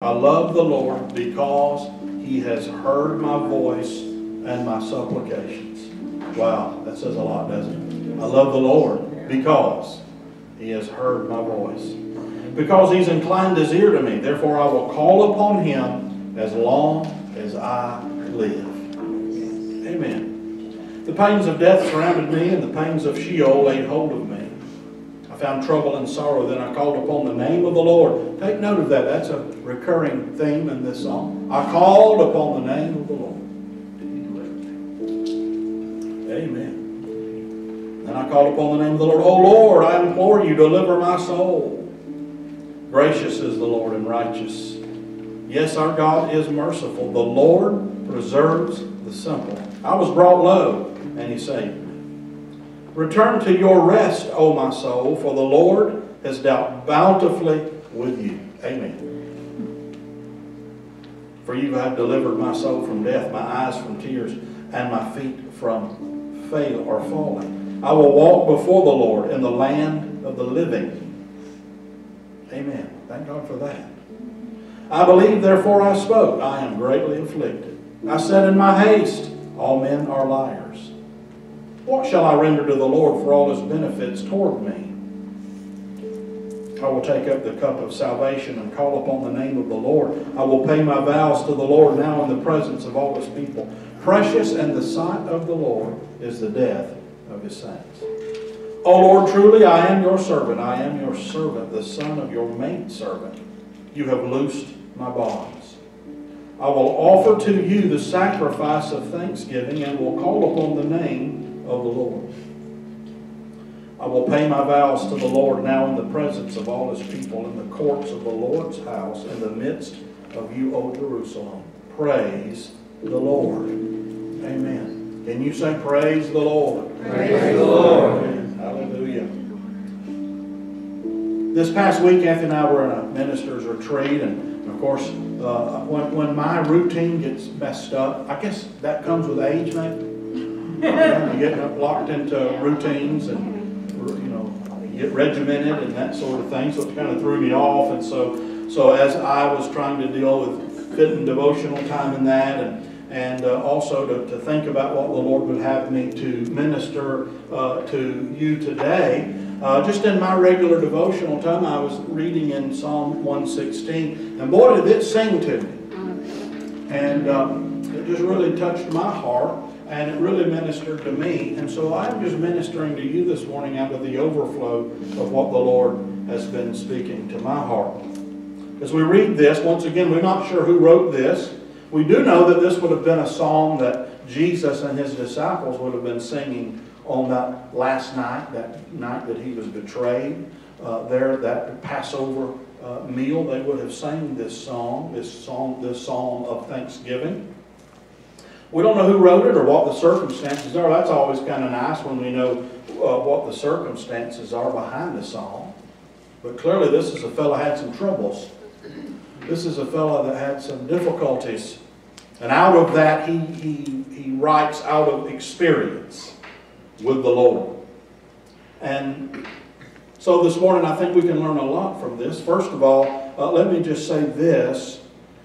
I love the Lord because he has heard my voice and my supplications. Wow, that says a lot, doesn't it? I love the Lord because he has heard my voice. Because he's inclined his ear to me. Therefore I will call upon him as long as I live. Amen. The pains of death surrounded me, and the pains of Sheol laid hold of me. Found trouble and sorrow. Then I called upon the name of the Lord. Take note of that. That's a recurring theme in this song. I called upon the name of the Lord. Amen. Then I called upon the name of the Lord. Oh Lord, I implore you, deliver my soul. Gracious is the Lord and righteous. Yes, our God is merciful. The Lord preserves the simple. I was brought low, and he saved me. Return to your rest, O my soul, for the Lord has dealt bountifully with you. Amen. For you have delivered my soul from death, my eyes from tears, and my feet from fail or falling. I will walk before the Lord in the land of the living. Amen. Thank God for that. I believe, therefore I spoke. I am greatly afflicted. I said in my haste, All men are liars. What shall I render to the Lord for all his benefits toward me? I will take up the cup of salvation and call upon the name of the Lord. I will pay my vows to the Lord now in the presence of all his people. Precious in the sight of the Lord is the death of his saints. O Lord, truly I am your servant. I am your servant, the son of your maidservant. You have loosed my bonds. I will offer to you the sacrifice of thanksgiving and will call upon the name of the Lord. I will pay my vows to the Lord now in the presence of all his people, in the courts of the Lord's house, in the midst of you, O Jerusalem. Praise the Lord. Amen. Can you say, Praise the Lord? Praise the Lord. Amen. Hallelujah. This past week, Anthony and I were in a minister's retreat, and of course, uh, when, when my routine gets messed up, I guess that comes with age, maybe. You get locked into routines and, you know, get regimented and that sort of thing, so it kind of threw me off. And so, so as I was trying to deal with fitting devotional time in that and, and uh, also to, to think about what the Lord would have me to minister uh, to you today, uh, just in my regular devotional time, I was reading in Psalm 116, and boy, did it sing to me. And um, it just really touched my heart and it really ministered to me. And so I'm just ministering to you this morning out of the overflow of what the Lord has been speaking to my heart. As we read this, once again, we're not sure who wrote this. We do know that this would have been a song that Jesus and his disciples would have been singing on that last night, that night that he was betrayed. Uh, there, that Passover uh, meal, they would have sang this song, this song, this psalm of thanksgiving. We don't know who wrote it or what the circumstances are. That's always kind of nice when we know uh, what the circumstances are behind the song. But clearly, this is a fellow had some troubles. This is a fellow that had some difficulties. And out of that, he, he, he writes out of experience with the Lord. And so this morning, I think we can learn a lot from this. First of all, uh, let me just say this.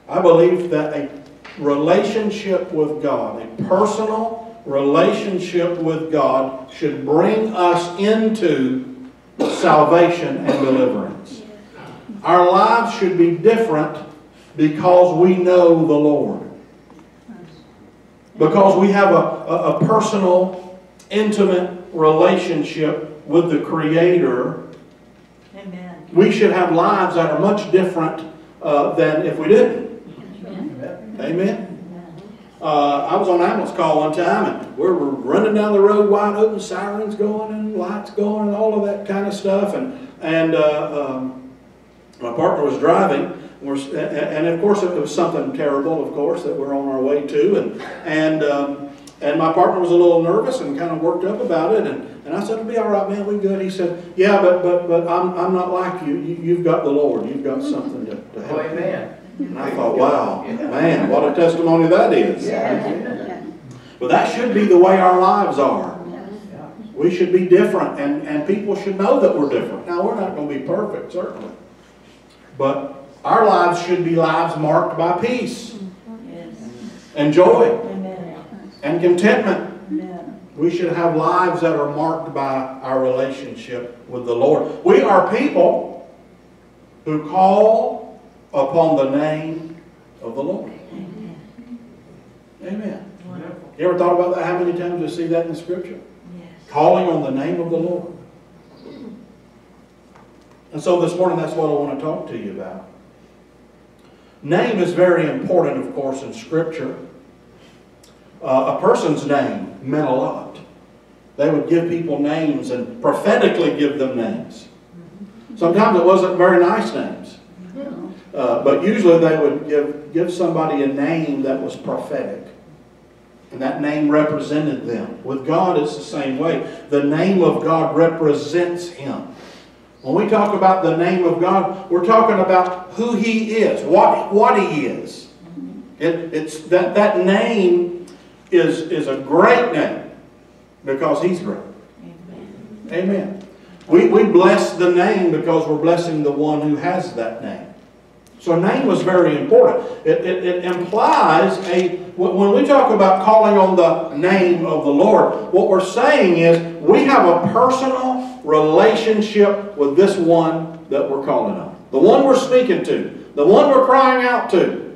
I believe that a relationship with God, a personal relationship with God, should bring us into salvation and deliverance. Our lives should be different because we know the Lord. Because we have a, a, a personal, intimate relationship with the Creator. Amen. We should have lives that are much different uh, than if we didn't. Amen. Uh, I was on ambulance call one time, and we were running down the road wide open, sirens going and lights going, and all of that kind of stuff. And and uh, um, my partner was driving, and of course it was something terrible, of course, that we're on our way to. And and um, and my partner was a little nervous and kind of worked up about it. And, and I said, "It'll be all right, man. We good." He said, "Yeah, but but but I'm I'm not like you. you you've got the Lord. You've got something to, to help." Oh, amen. And I thought, wow, man, what a testimony that is. But that should be the way our lives are. We should be different, and, and people should know that we're different. Now, we're not going to be perfect, certainly. But Our lives should be lives marked by peace and joy and contentment. We should have lives that are marked by our relationship with the Lord. We are people who call upon the name of the Lord. Amen. Wonderful. You ever thought about that? How many times we see that in the Scripture? Yes. Calling on the name of the Lord. And so this morning, that's what I want to talk to you about. Name is very important, of course, in Scripture. Uh, a person's name meant a lot. They would give people names and prophetically give them names. Sometimes it wasn't very nice names. Uh, but usually they would give, give somebody a name that was prophetic. And that name represented them. With God, it's the same way. The name of God represents Him. When we talk about the name of God, we're talking about who He is, what, what He is. It, it's that, that name is, is a great name because He's great. Amen. Amen. We, we bless the name because we're blessing the one who has that name. So name was very important. It, it, it implies a, when we talk about calling on the name of the Lord, what we're saying is we have a personal relationship with this one that we're calling on. The one we're speaking to. The one we're crying out to.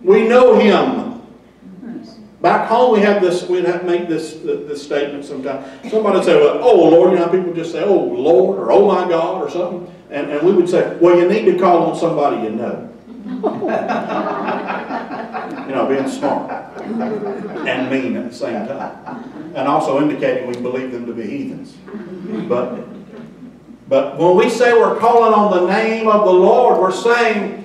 We know him. Back home, we have this. To make this this statement sometimes. Somebody say, "Well, oh Lord," you know, people just say, "Oh Lord," or "Oh my God," or something, and and we would say, "Well, you need to call on somebody you know." you know, being smart and mean at the same time, and also indicating we believe them to be heathens. But but when we say we're calling on the name of the Lord, we're saying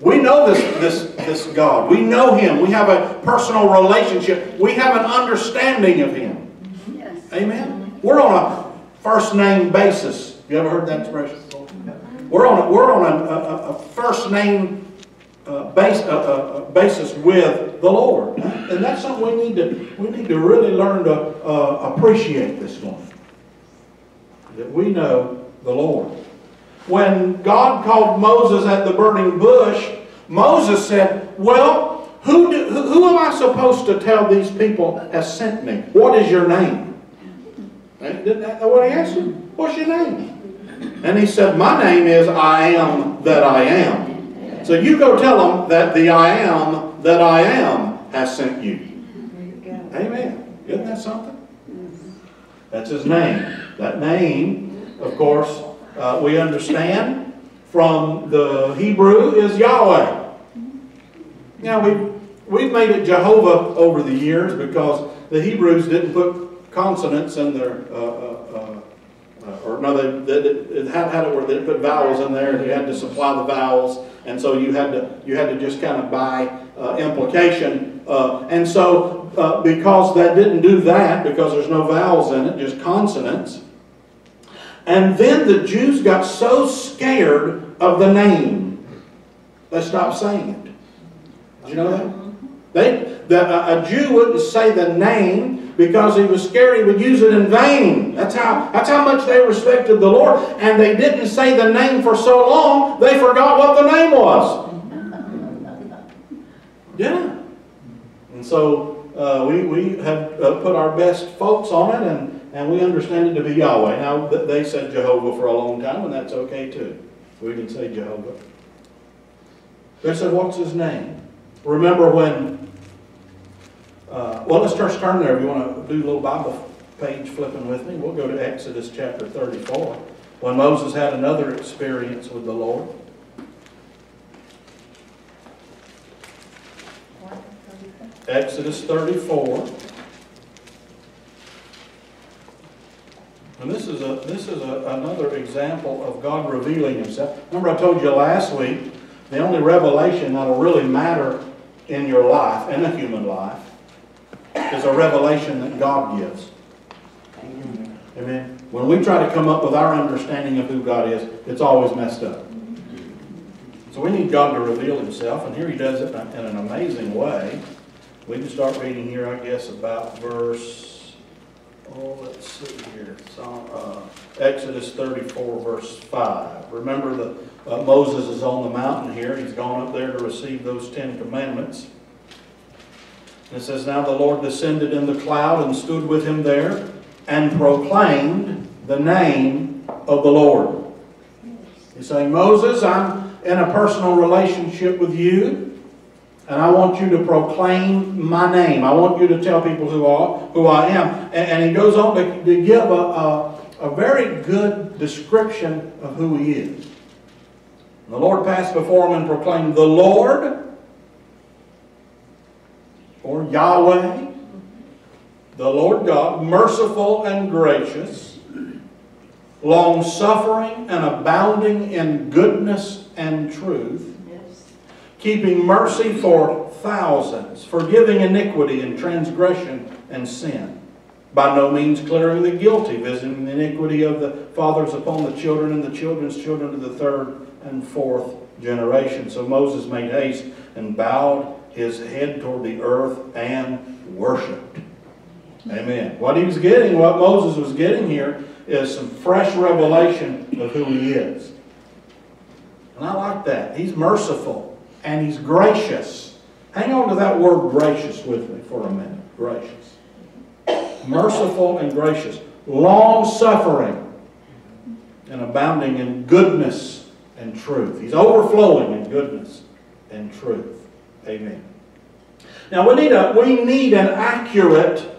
we know this, this, this God. We know Him. We have a personal relationship. We have an understanding of Him. Yes. Amen? We're on a first name basis. You ever heard that expression? We're on a, we're on a, a, a first name uh, base, basis with the Lord. And that's something we need to, we need to really learn to uh, appreciate this morning. That we know the Lord. When God called Moses at the burning bush, Moses said, Well, who, do, who, who am I supposed to tell these people has sent me? What is your name? Isn't that what he asked him? What's your name? And he said, My name is I am that I am. So you go tell them that the I am that I am has sent you. Amen. Isn't that something? That's his name. That name, of course, uh, we understand from the Hebrew is Yahweh. Now, we've, we've made it Jehovah over the years because the Hebrews didn't put consonants in their, uh, uh, uh, or no, they, they, had, had it where they put vowels in there and you had to supply the vowels. And so you had to, you had to just kind of by uh, implication. Uh, and so uh, because that didn't do that, because there's no vowels in it, just consonants, and then the Jews got so scared of the name, they stopped saying it. Did you know that? They, the, a Jew wouldn't say the name because he was scared he would use it in vain. That's how, that's how much they respected the Lord. And they didn't say the name for so long, they forgot what the name was. Yeah. And so uh, we, we have uh, put our best folks on it, and, and we understand it to be Yahweh. Now, they said Jehovah for a long time, and that's okay too. We didn't say Jehovah. They said, what's his name? Remember when, uh, well, let's just turn there. If you want to do a little Bible page flipping with me, we'll go to Exodus chapter 34. When Moses had another experience with the Lord. Exodus 34. And this is a this is a, another example of God revealing Himself. Remember, I told you last week the only revelation that'll really matter in your life, in a human life, is a revelation that God gives. Amen. When we try to come up with our understanding of who God is, it's always messed up. So we need God to reveal Himself, and here He does it in an amazing way. We can start reading here, I guess, about verse, oh, let's see here. On, uh, Exodus 34, verse 5. Remember the, uh, Moses is on the mountain here. He's gone up there to receive those Ten Commandments. And it says, Now the Lord descended in the cloud and stood with him there and proclaimed the name of the Lord. He's saying, Moses, I'm in a personal relationship with you. And I want you to proclaim my name. I want you to tell people who, are, who I am. And, and he goes on to, to give a, a, a very good description of who he is. And the Lord passed before him and proclaimed, The Lord, or Yahweh, the Lord God, merciful and gracious, long suffering and abounding in goodness and truth Yes. keeping mercy for thousands, forgiving iniquity and transgression and sin. By no means clearing the guilty, visiting the iniquity of the fathers upon the children and the children's children to the third and fourth generation. So Moses made haste and bowed his head toward the earth and worshiped. Amen. What he was getting, what Moses was getting here, is some fresh revelation of who he is. And I like that. He's merciful and he's gracious. Hang on to that word gracious with me for a minute. Gracious. Merciful and gracious. Long suffering and abounding in goodness and truth. He's overflowing in goodness and truth. Amen. Now we need a we need an accurate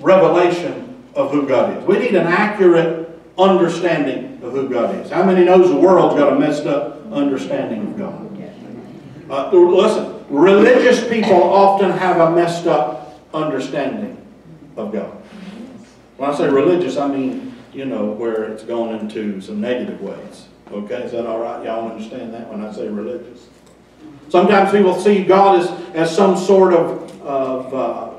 revelation of who God is. We need an accurate understanding of who God is. How many knows the world's got a messed up understanding of God? Uh, listen, religious people often have a messed up understanding of God. When I say religious, I mean, you know, where it's gone into some negative ways. Okay, is that all right? Y'all understand that when I say religious? Sometimes people see God as, as some sort of, of uh,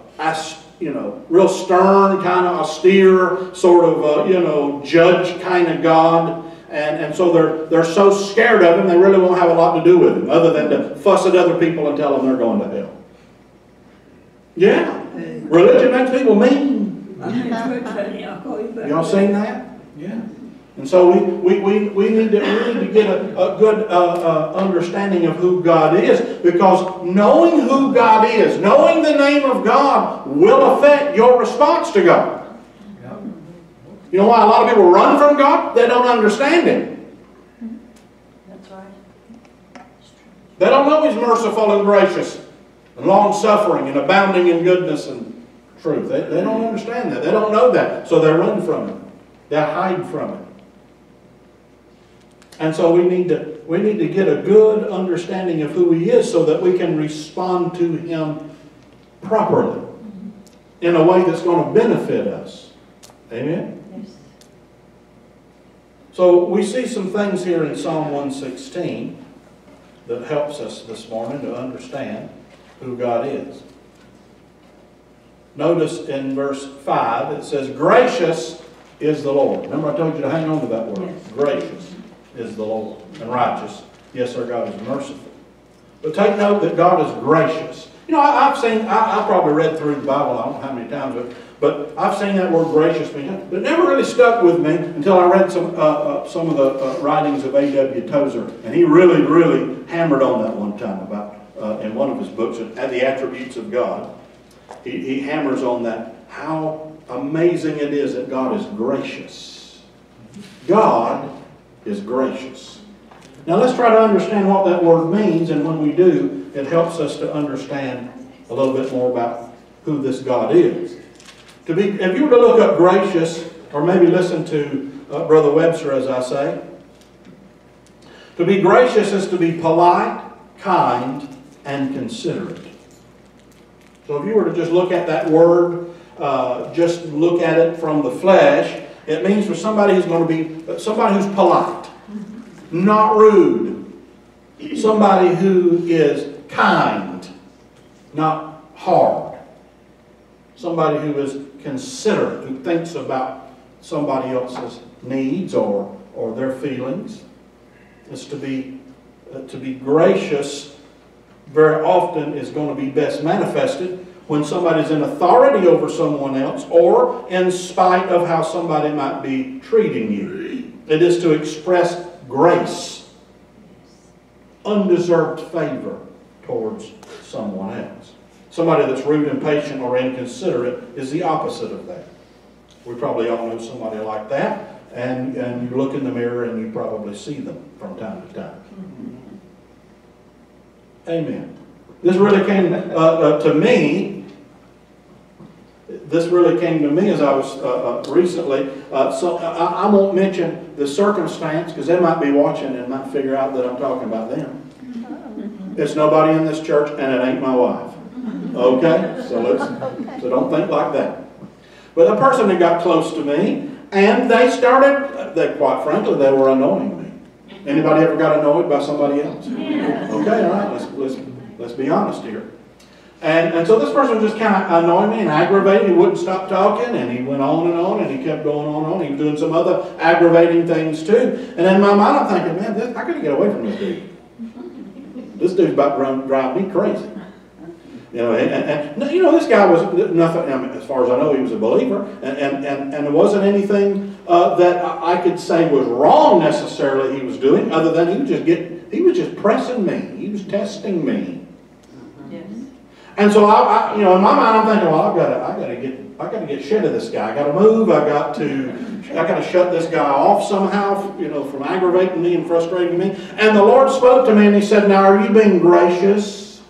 you know, real stern, kind of austere, sort of, uh, you know, judge kind of God. And, and so they're, they're so scared of him, they really won't have a lot to do with him, other than to fuss at other people and tell them they're going to hell. Yeah, religion makes people mean. Y'all seen that? Yeah. And so we, we, we, we, need, to, we need to get a, a good uh, uh, understanding of who God is because knowing who God is, knowing the name of God will affect your response to God. You know why a lot of people run from God? They don't understand Him. That's right. They don't know He's merciful and gracious and long-suffering and abounding in goodness and truth. They, they don't understand that. They don't know that. So they run from Him. They hide from Him. And so we need to we need to get a good understanding of who he is so that we can respond to him properly in a way that's going to benefit us. Amen. Yes. So we see some things here in Psalm 116 that helps us this morning to understand who God is. Notice in verse 5 it says, Gracious is the Lord. Remember I told you to hang on to that word. Yes. Gracious is the Lord. And righteous. Yes, our God is merciful. But take note that God is gracious. You know, I, have seen, I, I probably read through the Bible, I don't know how many times, but, but I've seen that word gracious, but it never really stuck with me until I read some, uh, uh, some of the uh, writings of A.W. Tozer. And he really, really hammered on that one time about, uh, in one of his books, at the attributes of God. He, he hammers on that, how amazing it is that God is gracious. God is gracious. Now let's try to understand what that word means, and when we do, it helps us to understand a little bit more about who this God is. To be, if you were to look up gracious, or maybe listen to uh, Brother Webster as I say, to be gracious is to be polite, kind, and considerate. So if you were to just look at that word, uh, just look at it from the flesh, it means for somebody who's going to be, somebody who's polite, not rude, somebody who is kind, not hard, somebody who is considerate, who thinks about somebody else's needs or, or their feelings. Is to be, uh, to be gracious very often is going to be best manifested when somebody's in authority over someone else or in spite of how somebody might be treating you. It is to express grace undeserved favor towards someone else. Somebody that's rude, impatient, or inconsiderate is the opposite of that. We probably all know somebody like that, and, and you look in the mirror and you probably see them from time to time. Amen. This really came uh, uh, to me. This really came to me as I was uh, uh recently. Uh, so I, I, won't mention the circumstance because they might be watching and might figure out that I'm talking about them. It's nobody in this church, and it ain't my wife. Okay, so let's so don't think like that. But a person that got close to me, and they started. They quite frankly, they were annoying me. Anybody ever got annoyed by somebody else? Okay, all right. Let's let's let's be honest here. And, and so this person just kind of annoyed me and aggravated. He wouldn't stop talking, and he went on and on, and he kept going on and on. He was doing some other aggravating things too. And in my mind, I'm thinking, man, this, I gotta get away from this dude. This dude's about to drive me crazy. You know, and, and, and, you know, this guy was nothing, I mean, as far as I know, he was a believer, and, and, and, and there wasn't anything uh, that I could say was wrong necessarily he was doing, other than he was just getting, he was just pressing me. He was testing me. And so I, I, you know, in my mind, I'm thinking, well, I've got to, I got to get, I got to get shit of this guy. I got to move. I got to, I got to shut this guy off somehow, you know, from aggravating me and frustrating me. And the Lord spoke to me and He said, "Now, are you being gracious?"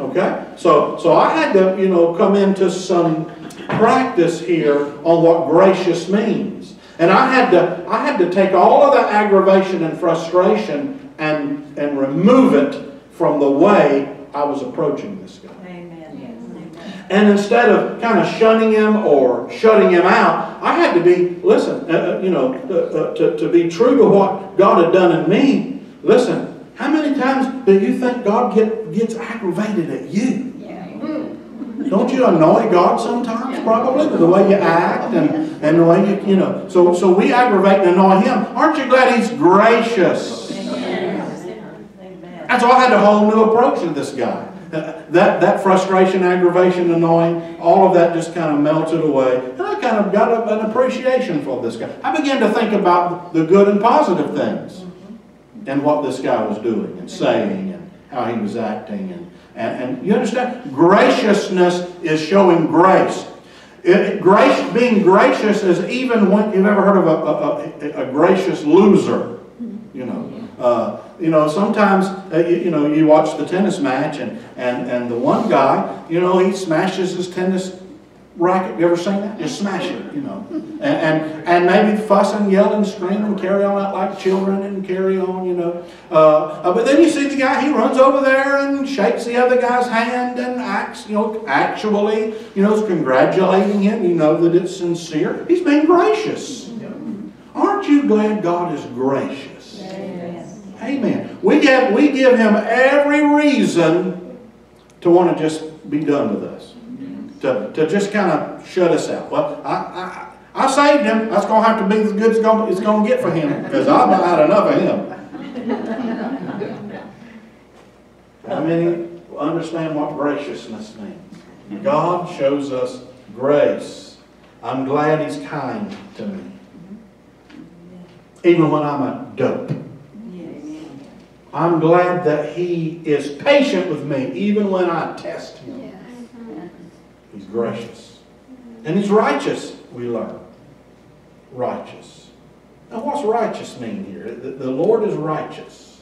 Okay? So, so I had to, you know, come into some practice here on what gracious means. And I had to, I had to take all of that aggravation and frustration and, and remove it from the way I was approaching this guy. Amen. And instead of kind of shunning him or shutting him out, I had to be, listen, uh, uh you know, uh, uh, to, to be true to what God had done in me. Listen, how many times do you think God get, gets aggravated at you? Don't you annoy God sometimes, probably, with the way you act and, and the way you, you know. So, so we aggravate and annoy Him. Aren't you glad He's gracious? And so I had a whole new approach to this guy. That, that frustration, aggravation, annoying, all of that just kind of melted away. And I kind of got a, an appreciation for this guy. I began to think about the good and positive things and what this guy was doing and saying and how he was acting. And, and, and you understand? Graciousness is showing grace. It, grace, being gracious is even when you've ever heard of a, a, a, a gracious loser. You know, uh, you know. Sometimes uh, you, you, know you watch the tennis match and, and and the one guy, you know, he smashes his tennis racket. You ever seen that? Just smash it, you know. And, and, and maybe fussing, yelling, screaming, carry on out like children and carry on, you know. Uh, uh, but then you see the guy, he runs over there and shakes the other guy's hand and acts, you know, actually, you know, is congratulating him. You know that it's sincere. He's being gracious. Aren't you glad God is gracious? Amen. We, have, we give him every reason to want to just be done with us to, to just kind of shut us out. Well, I, I, I saved him. That's going to have to be as good as it's going to get for him because I've had enough of him. How many understand what graciousness means? God shows us grace. I'm glad He's kind to me. Even when I'm a dope. I'm glad that He is patient with me, even when I test Him. He's gracious. And he's righteous, we learn. Righteous. Now, what's righteous mean here? The, the Lord is righteous.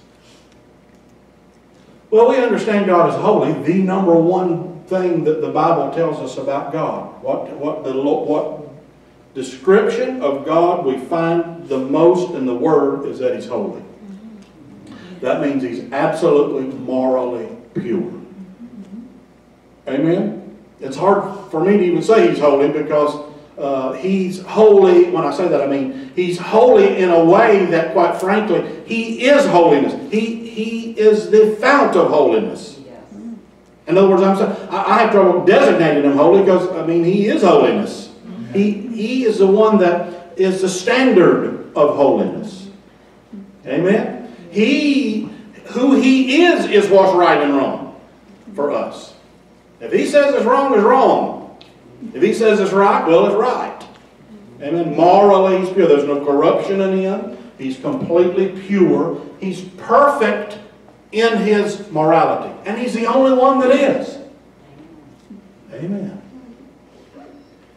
Well, we understand God is holy, the number one thing that the Bible tells us about God. What, what, the, what description of God we find the most in the Word is that He's holy. That means He's absolutely morally pure. Amen? It's hard for me to even say he's holy because uh, he's holy. When I say that, I mean he's holy in a way that, quite frankly, he is holiness. He, he is the fount of holiness. In other words, I'm saying, I have trouble designating him holy because, I mean, he is holiness. He, he is the one that is the standard of holiness. Amen? He, who he is, is what's right and wrong for us. If he says it's wrong, it's wrong. If he says it's right, well, it's right. Amen. Morally, he's pure. There's no corruption in him. He's completely pure. He's perfect in his morality. And he's the only one that is. Amen.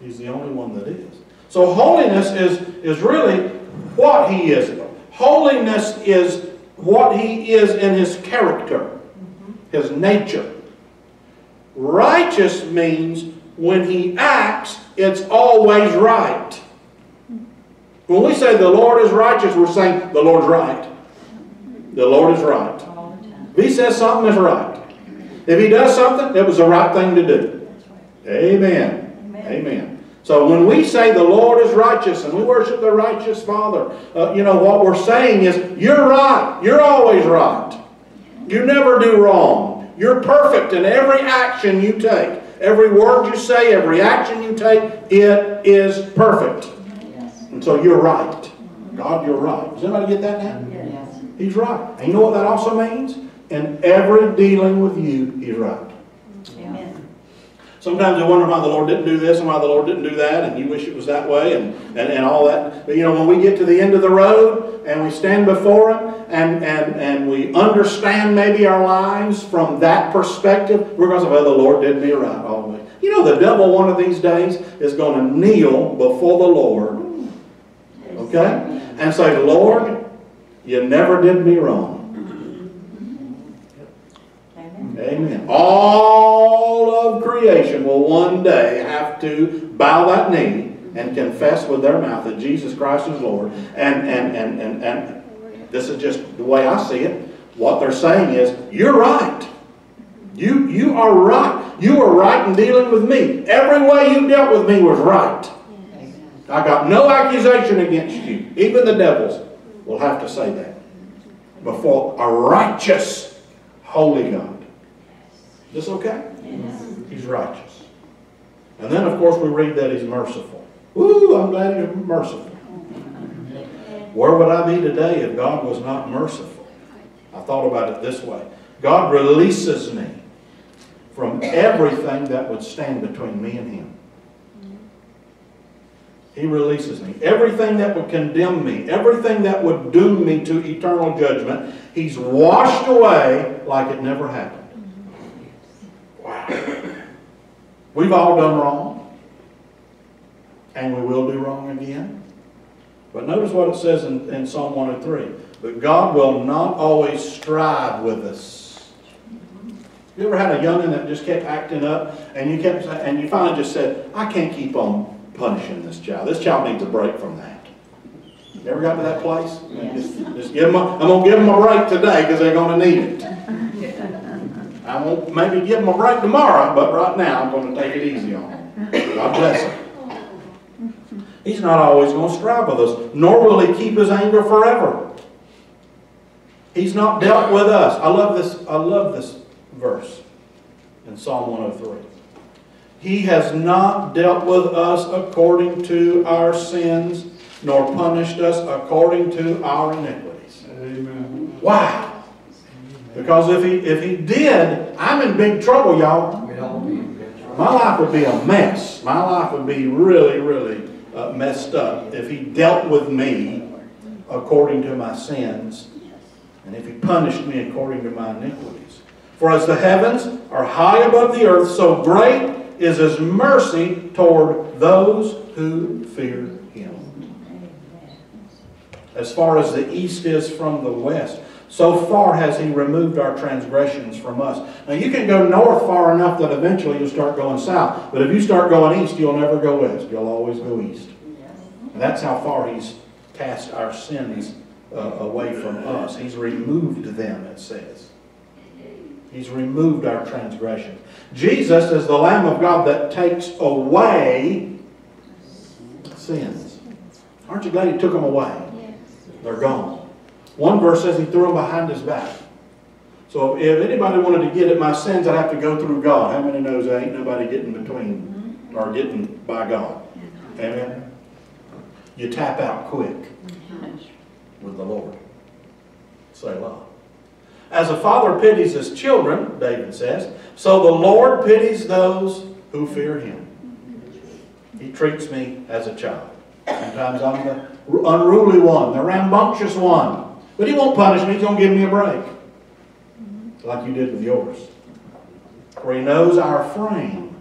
He's the only one that is. So holiness is, is really what he is. Holiness is what he is in his character, his nature. Righteous means when he acts, it's always right. When we say the Lord is righteous, we're saying the Lord's right. The Lord is right. All the time. If he says something, it's right. If he does something, it was the right thing to do. Amen. Amen. Amen. So when we say the Lord is righteous and we worship the righteous Father, uh, you know, what we're saying is, you're right. You're always right. You never do wrong. You're perfect in every action you take. Every word you say, every action you take, it is perfect. And so you're right. God, you're right. Does anybody get that now? Yes. He's right. And you know what that also means? In every dealing with you, He's right. Sometimes you wonder why the Lord didn't do this and why the Lord didn't do that, and you wish it was that way and, and, and all that. But you know, when we get to the end of the road and we stand before Him and, and, and we understand maybe our lives from that perspective, we're going to say, well, the Lord did me right all the way. You know, the devil one of these days is going to kneel before the Lord, okay? And say, Lord, you never did me wrong. Amen. Amen. All of creation will one day have to bow that knee and confess with their mouth that Jesus Christ is Lord. And, and, and, and, and this is just the way I see it. What they're saying is, you're right. You, you are right. You were right in dealing with me. Every way you dealt with me was right. I got no accusation against you. Even the devils will have to say that before a righteous, holy God. Is this okay? Yes. He's righteous. And then, of course, we read that he's merciful. Woo, I'm glad he's merciful. Where would I be today if God was not merciful? I thought about it this way. God releases me from everything that would stand between me and him. He releases me. Everything that would condemn me, everything that would doom me to eternal judgment, he's washed away like it never happened. We've all done wrong. And we will do wrong again. But notice what it says in, in Psalm 103. But God will not always strive with us. You ever had a youngin that just kept acting up and you kept and you finally just said, I can't keep on punishing this child. This child needs a break from that. You ever got to that place? Yes. Just, just give them a, I'm gonna give them a break today because they're gonna need it. I won't maybe give them a break tomorrow, but right now I'm going to take it easy on them. God bless him. He's not always going to strive with us, nor will he keep his anger forever. He's not dealt with us. I love this, I love this verse in Psalm 103. He has not dealt with us according to our sins, nor punished us according to our iniquities. Amen. Wow. Because if he, if he did, I'm in big trouble, y'all. We'd all be in good trouble. My life would be a mess. My life would be really, really uh, messed up if he dealt with me according to my sins and if he punished me according to my iniquities. For as the heavens are high above the earth, so great is his mercy toward those who fear him. As far as the east is from the west, so far has he removed our transgressions from us. Now you can go north far enough that eventually you'll start going south. But if you start going east, you'll never go west. You'll always go east. And that's how far he's cast our sins uh, away from us. He's removed them, it says. He's removed our transgressions. Jesus is the Lamb of God that takes away sins. Aren't you glad he took them away? They're gone. One verse says he threw them behind his back. So if anybody wanted to get at my sins, I'd have to go through God. How many knows there ain't nobody getting between or getting by God? Amen? You tap out quick with the Lord. Say love. As a father pities his children, David says, so the Lord pities those who fear him. He treats me as a child. Sometimes I'm the unruly one, the rambunctious one. But he won't punish me, he's going to give me a break. Like you did with yours. For he knows our frame.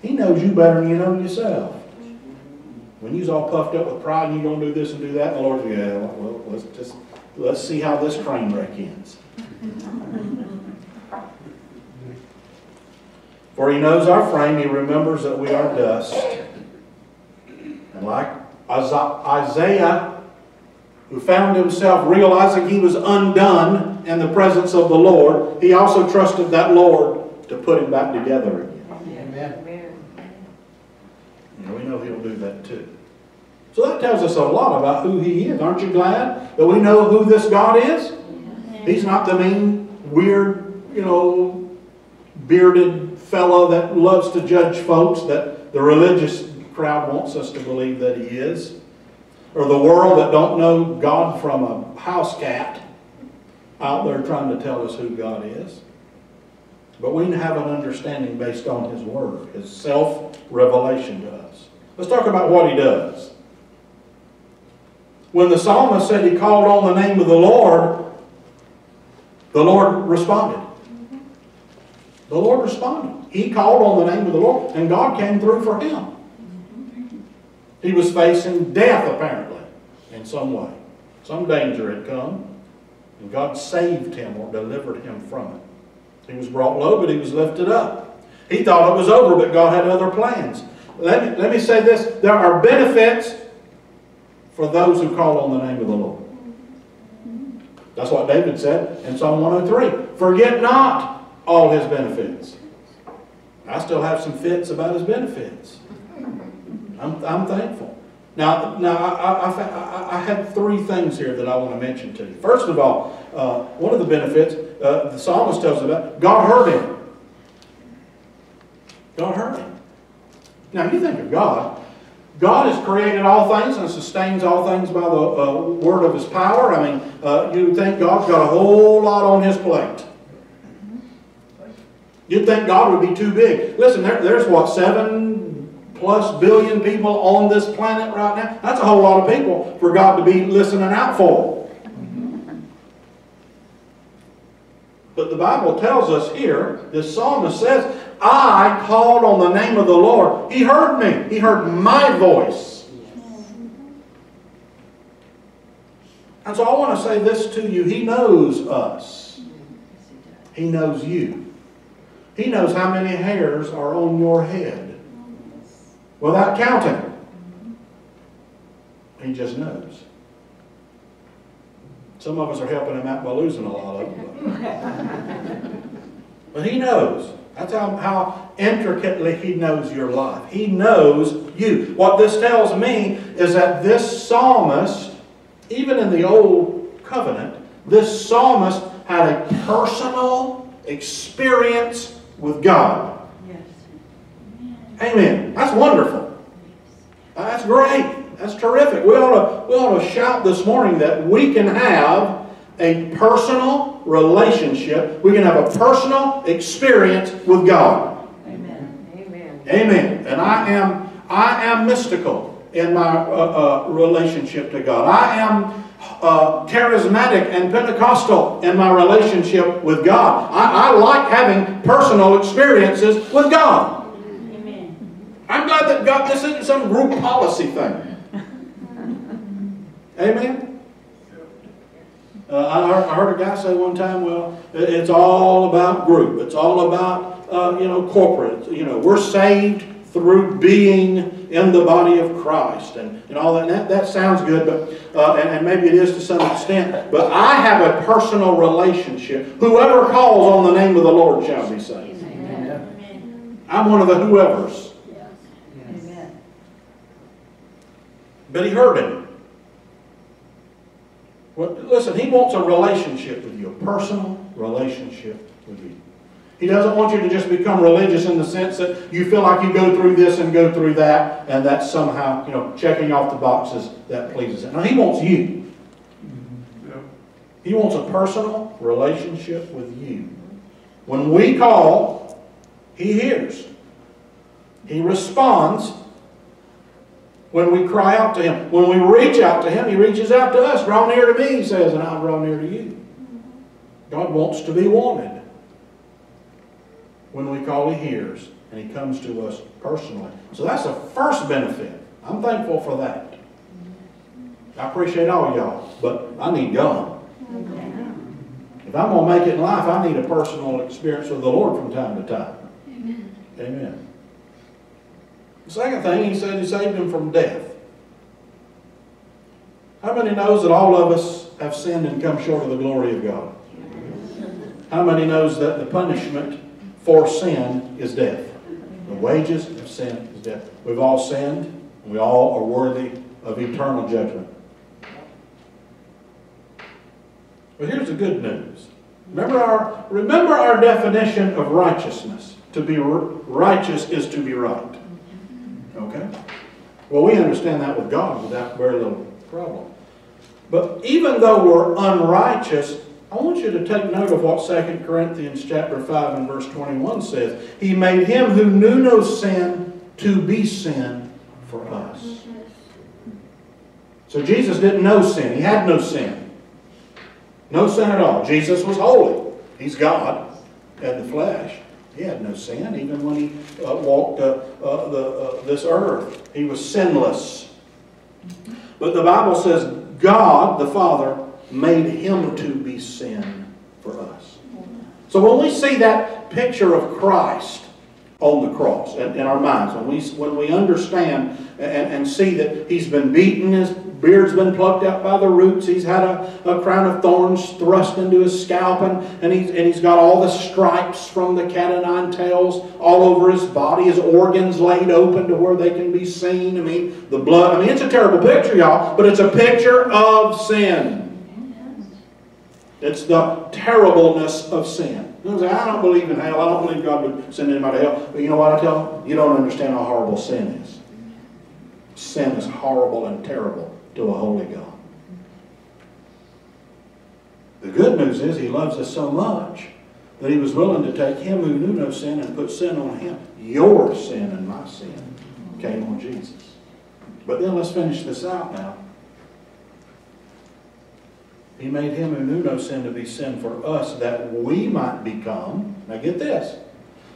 He knows you better than you know yourself. When you's all puffed up with pride and you're going to do this and do that, the Lord's going, yeah, well, let's just, let's see how this train wreck ends. For he knows our frame, he remembers that we are dust. And like Isaiah, who found himself realizing he was undone in the presence of the Lord, he also trusted that Lord to put him back together again. Amen. And we know he'll do that too. So that tells us a lot about who he is. Aren't you glad that we know who this God is? He's not the mean, weird, you know, bearded fellow that loves to judge folks that the religious crowd wants us to believe that he is. Or the world that don't know God from a house cat out there trying to tell us who God is. But we have an understanding based on his word, his self-revelation to us. Let's talk about what he does. When the psalmist said he called on the name of the Lord, the Lord responded. The Lord responded. He called on the name of the Lord, and God came through for him. He was facing death, apparently, in some way. Some danger had come, and God saved him or delivered him from it. He was brought low, but he was lifted up. He thought it was over, but God had other plans. Let me, let me say this there are benefits for those who call on the name of the Lord. That's what David said in Psalm 103. Forget not all his benefits. I still have some fits about his benefits. I'm, I'm thankful. Now, now I, I, I, had three things here that I want to mention to you. First of all, uh, one of the benefits, uh, the psalmist tells about, God heard him. God heard him. Now, you think of God. God has created all things and sustains all things by the uh, word of his power. I mean, uh, you think God's got a whole lot on his plate. You'd think God would be too big. Listen, there, there's what, seven plus billion people on this planet right now? That's a whole lot of people for God to be listening out for. But the Bible tells us here, this psalmist says, I called on the name of the Lord. He heard me. He heard my voice. And so I want to say this to you. He knows us. He knows you. He knows how many hairs are on your head without counting. He just knows. Some of us are helping him out by losing a lot of them. But he knows. That's how, how intricately he knows your life. He knows you. What this tells me is that this psalmist, even in the Old Covenant, this psalmist had a personal experience with God. Yes. Amen. That's wonderful. That's great. That's terrific. We ought to, we ought to shout this morning that we can have a personal relationship. We can have a personal experience with God. Amen. Amen. Amen. And I am I am mystical in my uh, uh, relationship to God. I am uh, charismatic and Pentecostal in my relationship with God. I, I like having personal experiences with God. I'm glad that God, this isn't some group policy thing. Amen? Uh, I, heard, I heard a guy say one time, well, it- it's all about group. It's all about, uh, you know, corporate. You know, we're saved through being in the body of Christ and, and all that. And that, that sounds good, but, uh, and, and maybe it is to some extent. But I have a personal relationship. Whoever calls on the name of the Lord shall be saved. Amen. I'm one of the whoever's. Amen. But he heard him. Well, listen, he wants a relationship with you, a personal relationship with you. He doesn't want you to just become religious in the sense that you feel like you go through this and go through that, and that's somehow, you know, checking off the boxes that pleases him. No, he wants you. He wants a personal relationship with you. When we call, he hears. He responds When we cry out to Him, when we reach out to Him, He reaches out to us. Draw near to me, He says, and I'll draw near to you. God wants to be wanted. When we call, He hears, and He comes to us personally. So that's the first benefit. I'm thankful for that. I appreciate all y'all, but I need God. If I'm going to make it in life, I need a personal experience with the Lord from time to time. Amen. The second thing, he said he saved him from death. How many knows that all of us have sinned and come short of the glory of God? How many knows that the punishment for sin is death? The wages of sin is death. We've all sinned, and we all are worthy of eternal judgment. But here's the good news. Remember our, remember our definition of righteousness. To be righteous is to be right. Okay? Well, we understand that with God without very little problem. But even though we're unrighteous, I want you to take note of what 2 Corinthians chapter 5 and verse 21 says. He made him who knew no sin to be sin for us. So Jesus didn't know sin. He had no sin. No sin at all. Jesus was holy. He's God in the flesh. He had no sin, even when he uh, walked uh, uh, the, uh, this earth. He was sinless. But the Bible says God, the Father, made him to be sin for us. So when we see that picture of Christ on the cross in, in our minds, when we, when we understand and, and see that he's been beaten, his beard's been plucked out by the roots. He's had a, a crown of thorns thrust into his scalp, and, and, he's, and he's got all the stripes from the cat o' nine tails all over his body, his organs laid open to where they can be seen. I mean, the blood. I mean, it's a terrible picture, y'all, but it's a picture of sin. It's the terribleness of sin. I don't believe in hell. I don't believe God would send anybody to hell. But you know what I tell them? You don't understand how horrible sin is. Sin is horrible and terrible to a holy God. The good news is he loves us so much that he was willing to take him who knew no sin and put sin on him. Your sin and my sin came on Jesus. But then let's finish this out now. He made him who knew no sin to be sin for us that we might become, now get this,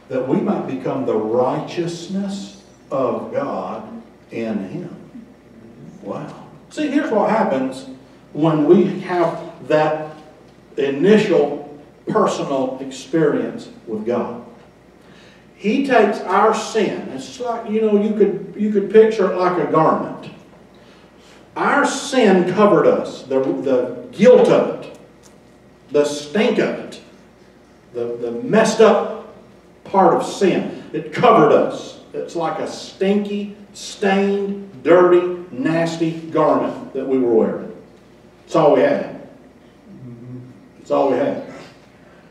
that we might become the righteousness of God in him. Wow. See, here's what happens when we have that initial personal experience with God. He takes our sin. It's like, you know, you could, you could picture it like a garment. Our sin covered us, the, the guilt of it, the stink of it, the, the messed up part of sin. It covered us. It's like a stinky, stained, dirty, nasty garment that we were wearing. It's all we had. It's all we had.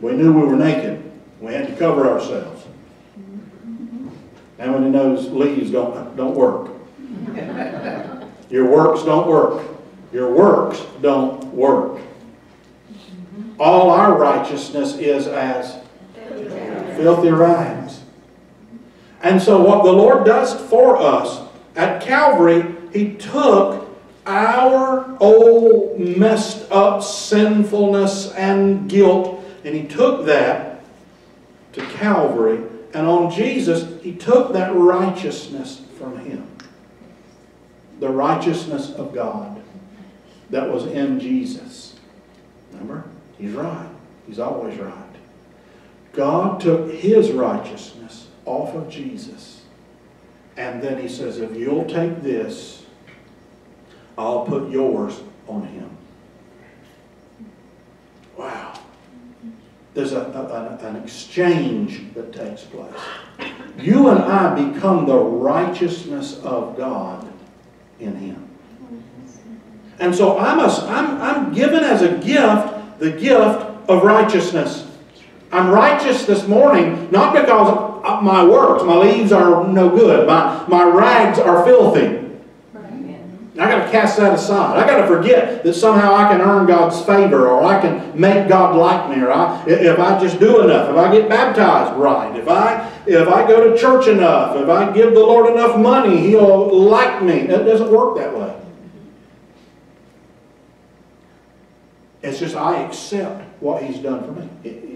We knew we were naked. We had to cover ourselves. How many knows leaves don't, don't work? Your works don't work. Your works don't work. All our righteousness is as filthy rags. And so what the Lord does for us at Calvary, He took our old messed up sinfulness and guilt and He took that to Calvary and on Jesus, He took that righteousness from Him. The righteousness of God that was in Jesus. Remember? He's right. He's always right. God took His righteousness off of Jesus. And then He says, if you'll take this, I'll put yours on Him. Wow. There's a, a, an exchange that takes place. You and I become the righteousness of God in Him. And so a, I'm, I'm given as a gift the gift of righteousness. I'm righteous this morning not because my works. My leaves are no good. My, my rags are filthy. I got to cast that aside. I got to forget that somehow I can earn God's favor or I can make God like me or I, if I just do enough, if I get baptized right, if I, if I go to church enough, if I give the Lord enough money, He'll like me. It doesn't work that way. It's just I accept what He's done for me.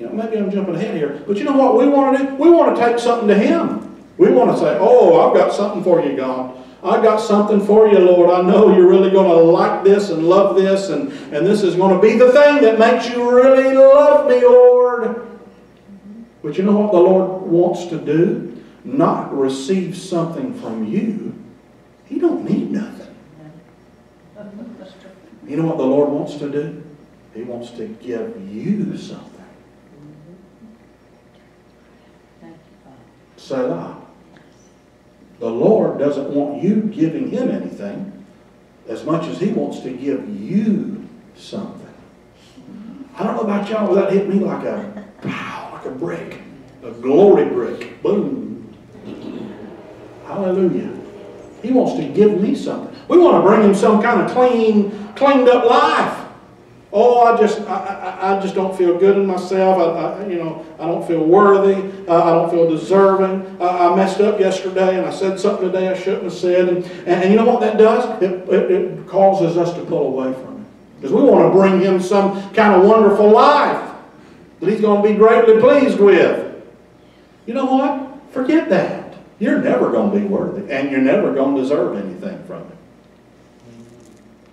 You know, maybe I'm jumping ahead here, but you know what we want to do? We want to take something to Him. We want to say, "Oh, I've got something for you, God. I've got something for you, Lord. I know you're really going to like this and love this, and, and this is going to be the thing that makes you really love me, Lord." But you know what the Lord wants to do? Not receive something from you. He don't need nothing. You know what the Lord wants to do? He wants to give you something. Thank you, Father. Selah. The Lord doesn't want you giving Him anything as much as He wants to give you something. I don't know about y'all, but that hit me like a pow, like a brick, a glory brick. Boom. Hallelujah. He wants to give me something. We want to bring Him some kind of clean, cleaned up life. Oh, I just, I, I, I just don't feel good in myself. I, I, you know, I don't feel worthy. Uh, I don't feel deserving. I, I messed up yesterday, and I said something today I shouldn't have said. And, and, and you know what that does? It, it, it causes us to pull away from Him because we want to bring Him some kind of wonderful life that He's going to be greatly pleased with. You know what? Forget that. You're never going to be worthy, and you're never going to deserve anything from Him.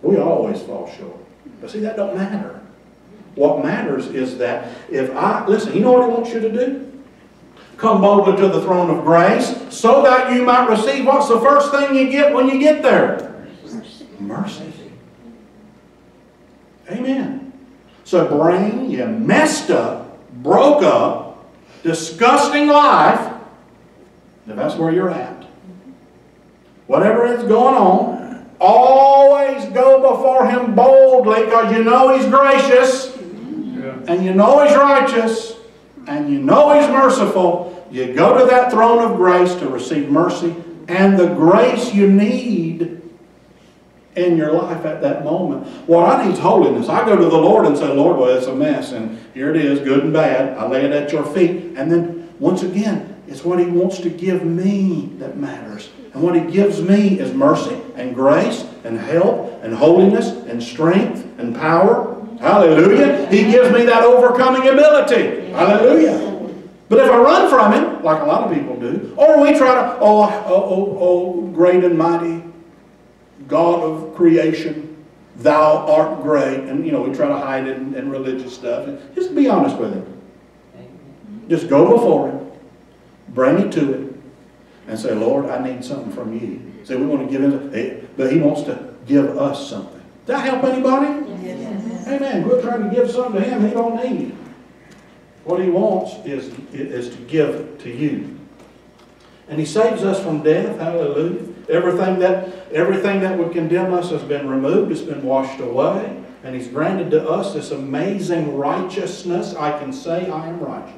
We always fall short. But see, that don't matter. What matters is that if I, listen, you know what he wants you to do? Come boldly to the throne of grace so that you might receive what's the first thing you get when you get there? Mercy. Amen. So bring your messed up, broke up, disgusting life, if that's where you're at. Whatever is going on, always go before Him boldly because you know He's gracious and you know He's righteous and you know He's merciful. You go to that throne of grace to receive mercy and the grace you need in your life at that moment. What I need is holiness. I go to the Lord and say, Lord, well, it's a mess, and here it is, good and bad. I lay it at your feet. And then, once again, it's what He wants to give me that matters. And what He gives me is mercy and grace and help and holiness and strength and power. Hallelujah. He gives me that overcoming ability. Hallelujah. But if I run from Him, like a lot of people do, or we try to, oh, oh, oh, oh great and mighty God of creation, thou art great. And, you know, we try to hide it in, in religious stuff. Just be honest with Him. Just go before Him, bring it to Him, and say, Lord, I need something from you. Say, we want to give Him, but He wants to give us something. Does that help anybody? Yes. Amen. Quit trying to give something to Him He don't need. What He wants is, is to give to you. And He saves us from death. Hallelujah. Everything that, everything that would condemn us has been removed. It's been washed away. And He's granted to us this amazing righteousness. I can say I am righteous.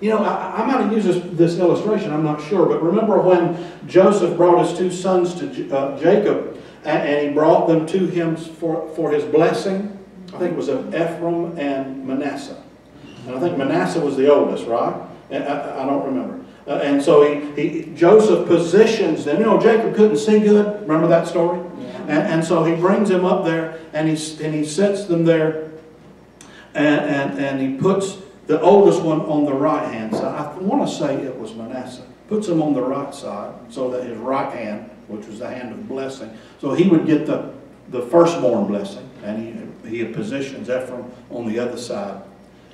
You know, I, I might have used this, this illustration, I'm not sure, but remember when Joseph brought his two sons to J- uh, Jacob and, and he brought them to him for, for his blessing? I think it was of Ephraim and Manasseh. And I think Manasseh was the oldest, right? And I, I don't remember. Uh, and so he, he, Joseph positions them. You know, Jacob couldn't see good. Remember that story? And, and so he brings them up there and he, and he sets them there and, and, and he puts the oldest one on the right hand side. I want to say it was Manasseh. Puts him on the right side so that his right hand, which was the hand of blessing, so he would get the, the firstborn blessing. And he, he positions Ephraim on the other side.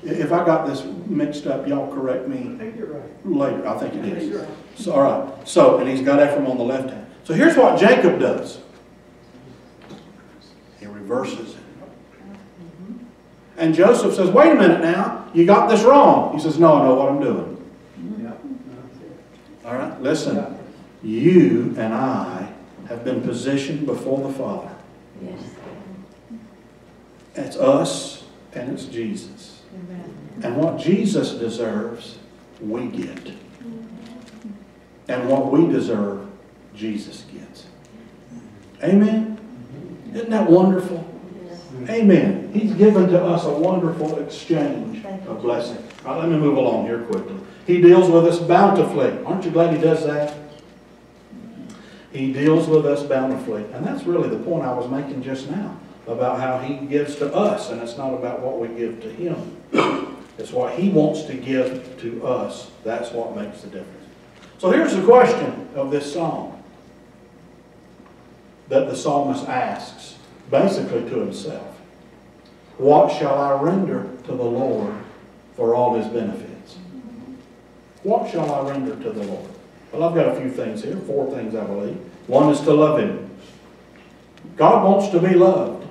If I got this mixed up, y'all correct me I think you're right. later. I think it think is. you're right. So, all right. So, and he's got Ephraim on the left hand. So here's what Jacob does. He reverses it. And Joseph says, wait a minute now, you got this wrong. He says, no, I know what I'm doing. Yeah. All right, listen. You and I have been positioned before the Father. Yes. It's us and it's Jesus. Amen. And what Jesus deserves, we get. And what we deserve, Jesus gets. Amen? Mm-hmm. Isn't that wonderful? Amen. He's given to us a wonderful exchange of blessing. Right, let me move along here quickly. He deals with us bountifully. Aren't you glad he does that? He deals with us bountifully. And that's really the point I was making just now about how he gives to us, and it's not about what we give to him. It's what he wants to give to us. That's what makes the difference. So here's the question of this psalm that the psalmist asks, basically to himself. What shall I render to the Lord for all his benefits? What shall I render to the Lord? Well, I've got a few things here, four things I believe. One is to love him. God wants to be loved.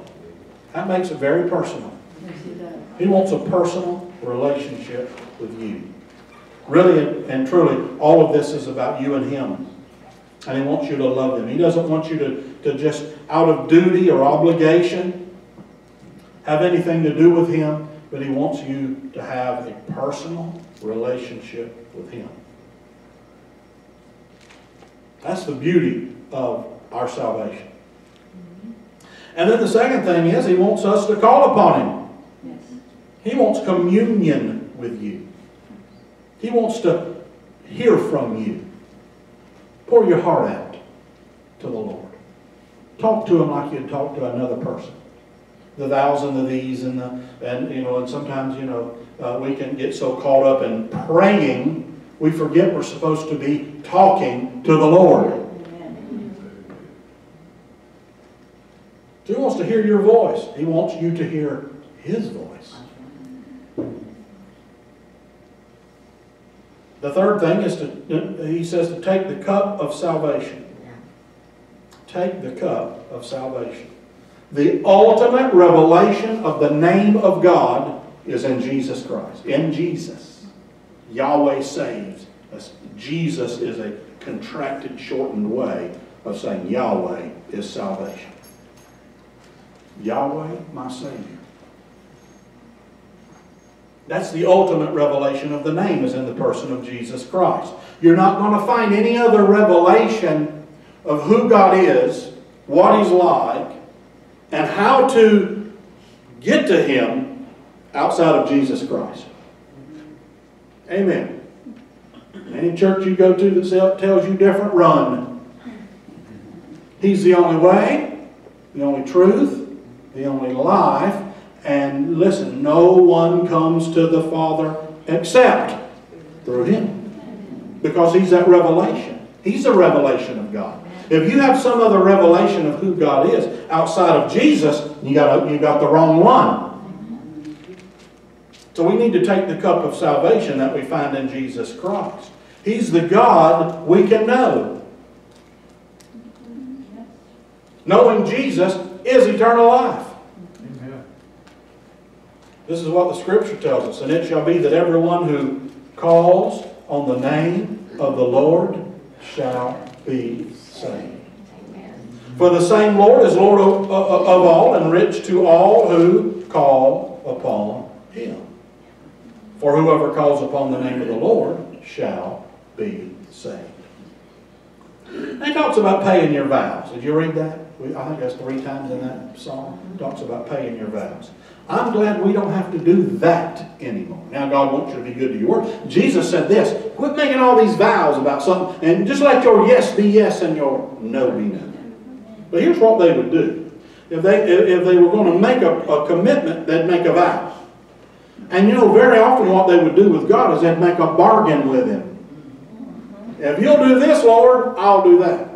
That makes it very personal. Yes, he does. He wants a personal relationship with you. Really and truly, all of this is about you and Him. And He wants you to love Him. He doesn't want you to, to just, out of duty or obligation, have anything to do with Him, but He wants you to have a personal relationship with Him. That's the beauty of our salvation. And then the second thing is, He wants us to call upon Him. He wants communion with you. He wants to hear from you. Pour your heart out to the Lord. Talk to Him like you'd talk to another person. The thous and the these and the and you know and sometimes you know uh, we can get so caught up in praying we forget we're supposed to be talking to the Lord. He wants to hear your voice. He wants you to hear His voice. The third thing is to, he says to take the cup of salvation. Take the cup of salvation. The ultimate revelation of the name of God is in Jesus Christ. In Jesus. Yahweh saves. Jesus is a contracted, shortened way of saying Yahweh is salvation. Yahweh, my Savior. That's the ultimate revelation of the name is in the person of Jesus Christ. You're not going to find any other revelation of who God is, what He's like, and how to get to Him outside of Jesus Christ. Amen. Any church you go to that tells you different, run. He's the only way, the only truth, the only life, and listen, no one comes to the Father except through Him. Because He's that revelation. He's a revelation of God. If you have some other revelation of who God is outside of Jesus, you got, you got the wrong one. So we need to take the cup of salvation that we find in Jesus Christ. He's the God we can know. Knowing Jesus is eternal life. This is what the scripture tells us. And it shall be that everyone who calls on the name of the Lord shall be saved. For the same Lord is Lord of, of, of all and rich to all who call upon him. For whoever calls upon the name of the Lord shall be saved. And he talks about paying your vows. Did you read that? I think that's three times in that psalm. It talks about paying your vows. I'm glad we don't have to do that anymore. Now God wants you to be good to your word. Jesus said this, quit making all these vows about something and just let your yes be yes and your no be no. But here's what they would do. If they, if they were going to make a, a commitment, they'd make a vow. And you know, very often what they would do with God is they'd make a bargain with Him. If you'll do this, Lord, I'll do that.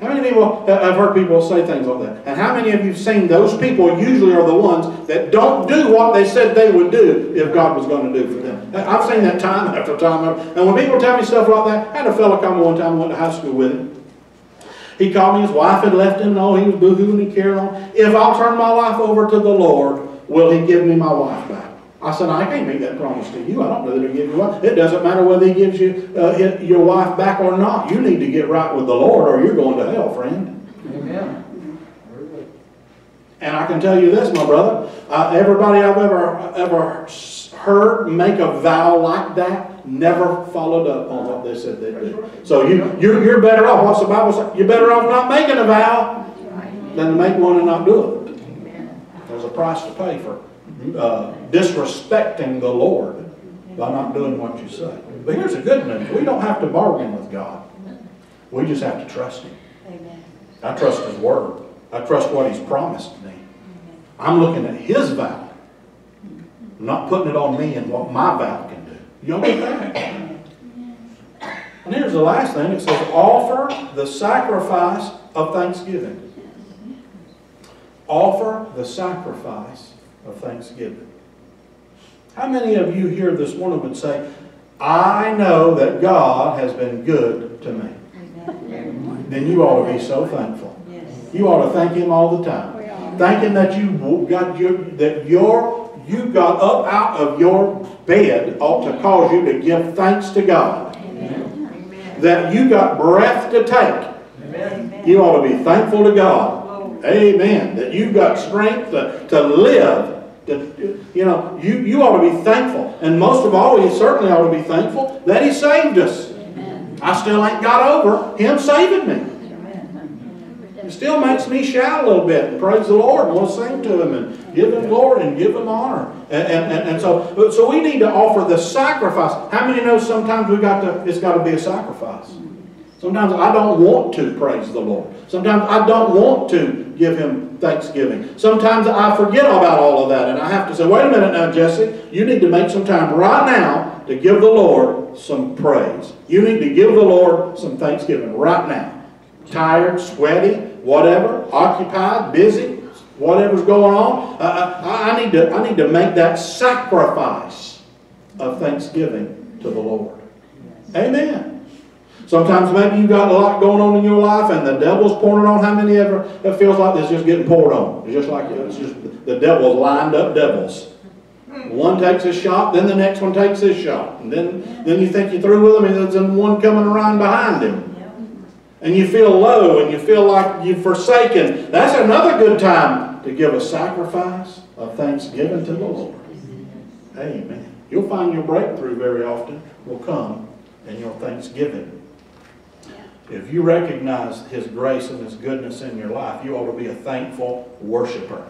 How many people, I've heard people say things like that. And how many of you have seen those people usually are the ones that don't do what they said they would do if God was going to do for them. I've seen that time after time. And when people tell me stuff like that, I had a fellow come one time, I went to high school with him. He called me, his wife had left him, and all, he was boohooing and carrying on. If I'll turn my life over to the Lord, will he give me my wife back? I said, I can't make that promise to you. I don't know that he'll give you one. It doesn't matter whether he gives you uh, your wife back or not. You need to get right with the Lord or you're going to hell, friend. Amen. And I can tell you this, my brother. Uh, everybody I've ever ever heard make a vow like that never followed up on what they said they did. So you, you're, you're better off. What's the Bible say? You're better off not making a vow than to make one and not do it. There's a price to pay for uh, disrespecting the Lord by not doing what you say. But here's the good news. We don't have to bargain with God. We just have to trust Him. Amen. I trust His Word. I trust what He's promised me. I'm looking at His vow. I'm not putting it on me and what my vow can do. You get that? And here's the last thing. It says, offer the sacrifice of thanksgiving. Offer the sacrifice of thanksgiving. How many of you here this morning would say, I know that God has been good to me? Amen. Then you ought to be so thankful. Yes. You ought to thank Him all the time. Thank Him that you got your, that your, you got up out of your bed ought to cause you to give thanks to God. Amen. That you got breath to take. Amen. You ought to be thankful to God. Amen. That you've got strength to, to live. To, you know, you, you ought to be thankful. And most of all, you certainly ought to be thankful that He saved us. Amen. I still ain't got over Him saving me. It still makes me shout a little bit and praise the Lord and want to sing to Him and give Him glory and give Him honor. And, and, and, and so, so we need to offer the sacrifice. How many know sometimes we got to, it's got to be a sacrifice? Sometimes I don't want to praise the Lord. Sometimes I don't want to give Him thanksgiving. Sometimes I forget about all of that and I have to say, wait a minute now, Jesse, you need to make some time right now to give the Lord some praise. You need to give the Lord some thanksgiving right now. Tired, sweaty, whatever, occupied, busy, whatever's going on. Uh, I, I need to, I need to make that sacrifice of thanksgiving to the Lord. Amen. Sometimes maybe you've got a lot going on in your life and the devil's pouring on. How many ever it feels like it's just getting poured on? It's just like it's just the devil's lined up devils. One takes his shot, then the next one takes his shot. And then, then you think you're through with him and there's one coming around behind him. And you feel low and you feel like you've forsaken. That's another good time to give a sacrifice of thanksgiving to the Lord. Amen. You'll find your breakthrough very often will come in your thanksgiving. If you recognize His grace and His goodness in your life, you ought to be a thankful worshiper.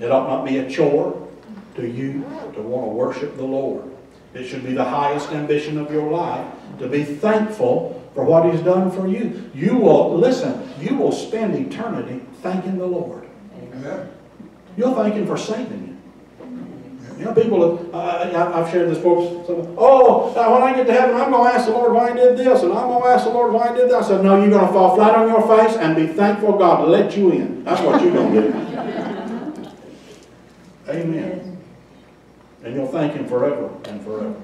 It ought not be a chore to you to want to worship the Lord. It should be the highest ambition of your life to be thankful for what He's done for you. You will, listen, you will spend eternity thanking the Lord. Amen. You'll thank Him for saving you. You know, people, have, uh, I- I've shared this before. some- Oh, now when I get to heaven, I'm going to ask the Lord why He did this, and I'm going to ask the Lord why He did that. I said, no, you're going to fall flat on your face and be thankful God let you in. That's what you're going to do. Amen. And you'll thank Him forever and forever.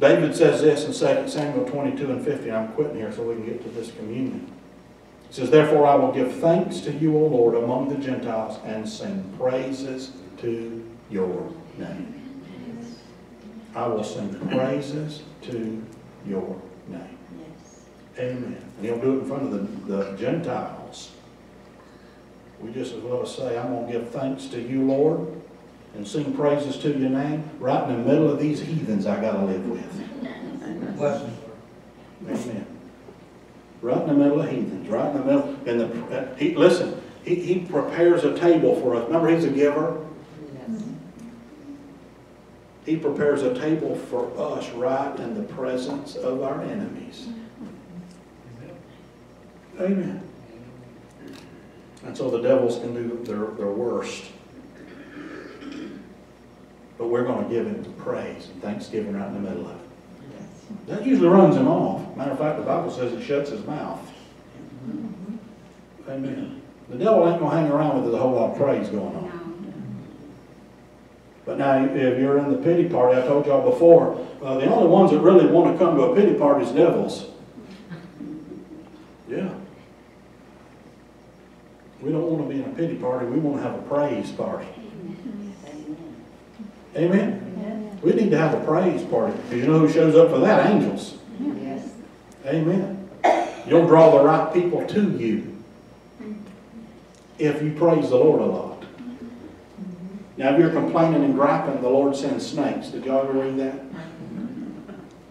David says this in 2 Samuel 22 and 50. I'm quitting here so we can get to this communion. He says, Therefore I will give thanks to you, O Lord, among the Gentiles, and sing praises to your name. I will sing praises to your name. Yes. Amen. And he'll do it in front of the, the Gentiles. We just as well say, I'm going to give thanks to you, Lord, and sing praises to your name right in the middle of these heathens I got to live with. Blessings. Amen. Right in the middle of heathens, right in the middle. And the, uh, he, listen, he, he prepares a table for us. Remember, he's a giver. He prepares a table for us right in the presence of our enemies. Amen. And so the devils can do their, their worst. But we're going to give him praise and thanksgiving right in the middle of it. That usually runs him off. Matter of fact, the Bible says it shuts his mouth. Amen. The devil ain't going to hang around with a whole lot of praise going on. But now, if you're in the pity party, I told y'all before, uh, the only ones that really want to come to a pity party is devils. Yeah. We don't want to be in a pity party. We want to have a praise party. Amen. amen We need to have a praise party. You know who shows up for that? Angels. Yes. Amen. You'll draw the right people to you if you praise the Lord a lot. Now, if you're complaining and griping, the Lord sends snakes. Did y'all ever read that?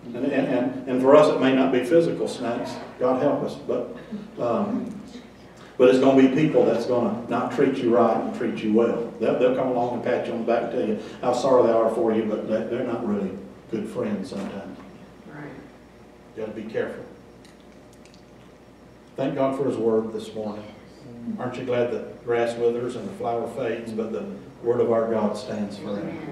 And, and, and, and for us, it may not be physical snakes. God help us. But um, But it's gonna be people that's gonna not treat you right and treat you well. They'll, they'll come along and pat you on the back, and tell you how sorry they are for you, but they, they're not really good friends sometimes. Right. You gotta be careful. Thank God for His word this morning. Aren't you glad the grass withers and the flower fades, but the word of our God stands forever?